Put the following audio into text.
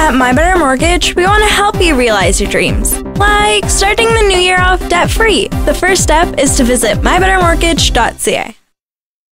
At My Better Mortgage, we want to help you realize your dreams, like starting the new year off debt free. The first step is to visit mybettermortgage.ca.